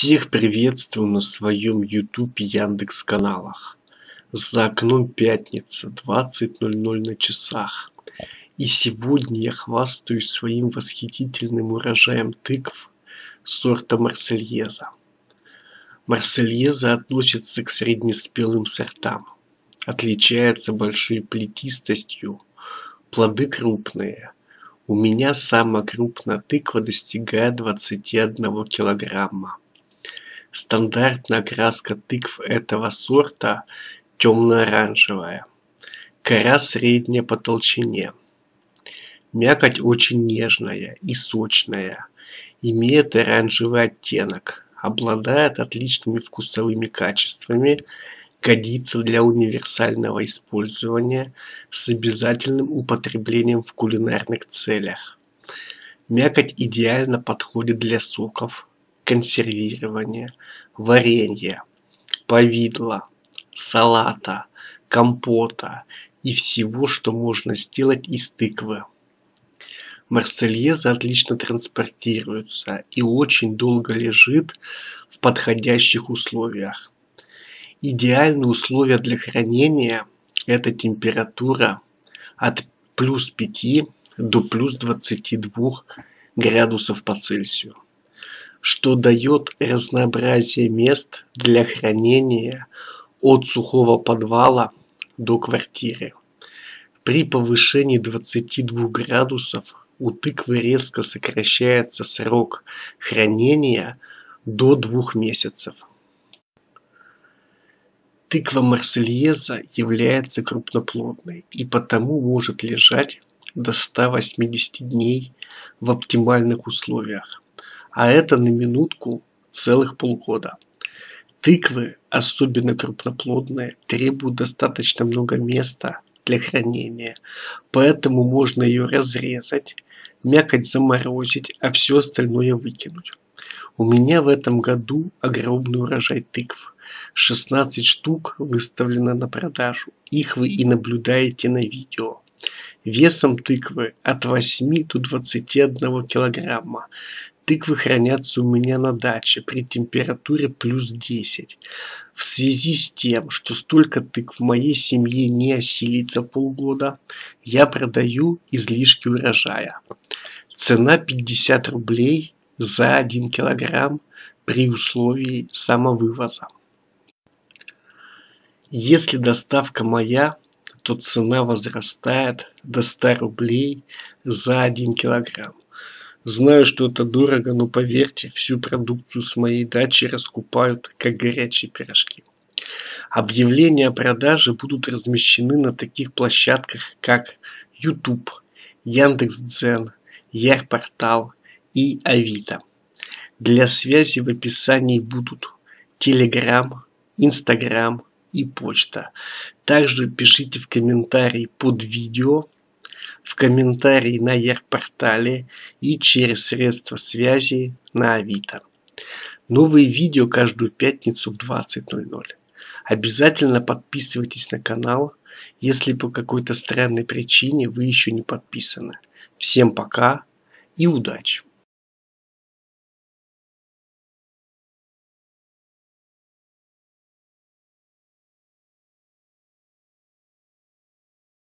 Всех приветствую на своем YouTube и Яндекс каналах. За окном пятница, 20.00 на часах. И сегодня я хвастаюсь своим восхитительным урожаем тыкв сорта Марсельеза. Марсельеза относится к среднеспелым сортам. Отличается большой плетистостью. Плоды крупные. У меня самая крупная тыква достигает 21 килограмма. Стандартная окраска тыкв этого сорта темно-оранжевая. Кора средняя по толщине. Мякоть очень нежная и сочная. Имеет оранжевый оттенок. Обладает отличными вкусовыми качествами. Годится для универсального использования с обязательным употреблением в кулинарных целях. Мякоть идеально подходит для соков, консервирования, варенья, повидла, салата, компота и всего, что можно сделать из тыквы. Марсельеза отлично транспортируется и очень долго лежит в подходящих условиях. Идеальные условия для хранения – это температура от плюс 5 до плюс 22 градусов по Цельсию что дает разнообразие мест для хранения от сухого подвала до квартиры. При повышении 22 градусов у тыквы резко сокращается срок хранения до двух месяцев. Тыква Марсельеза является крупноплодной и потому может лежать до 180 дней в оптимальных условиях а это на минутку целых полгода. Тыквы, особенно крупноплодные, требуют достаточно много места для хранения, поэтому можно ее разрезать, мякоть заморозить, а все остальное выкинуть. У меня в этом году огромный урожай тыкв. 16 штук выставлено на продажу. Их вы и наблюдаете на видео. Весом тыквы от 8 до 21 килограмма. Тыквы хранятся у меня на даче при температуре плюс 10. В связи с тем, что столько тыкв в моей семье не осилит полгода, я продаю излишки урожая. Цена 50 рублей за 1 килограмм при условии самовывоза. Если доставка моя, то цена возрастает до 100 рублей за 1 килограмм. Знаю, что это дорого, но поверьте, всю продукцию с моей дачи раскупают, как горячие пирожки. Объявления о продаже будут размещены на таких площадках, как YouTube, Яндекс.Дзен, Ярпортал и Авито. Для связи в описании будут Telegram, Instagram и почта. Также пишите в комментарии под видео, в комментарии на Ярпортале и через средства связи на Авито. Новые видео каждую пятницу в 20.00. Обязательно подписывайтесь на канал, если по какой-то странной причине вы еще не подписаны. Всем пока и удачи!